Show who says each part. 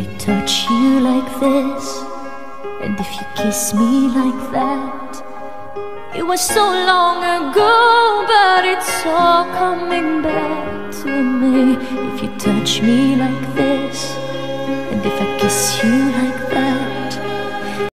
Speaker 1: I touch you like this, and if you kiss me like that, it was so long ago, but it's all coming back to me. If you touch me like this, and if I kiss you